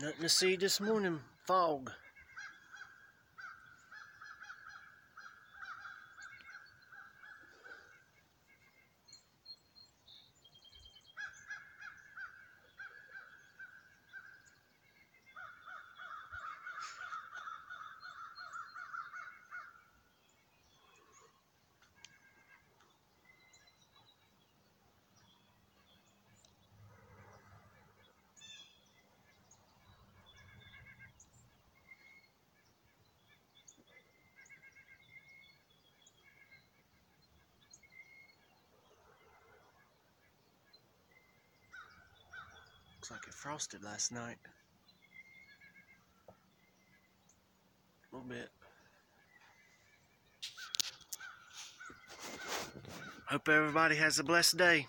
Nothing to see this morning. Fog. Looks like it frosted last night. A little bit. Hope everybody has a blessed day.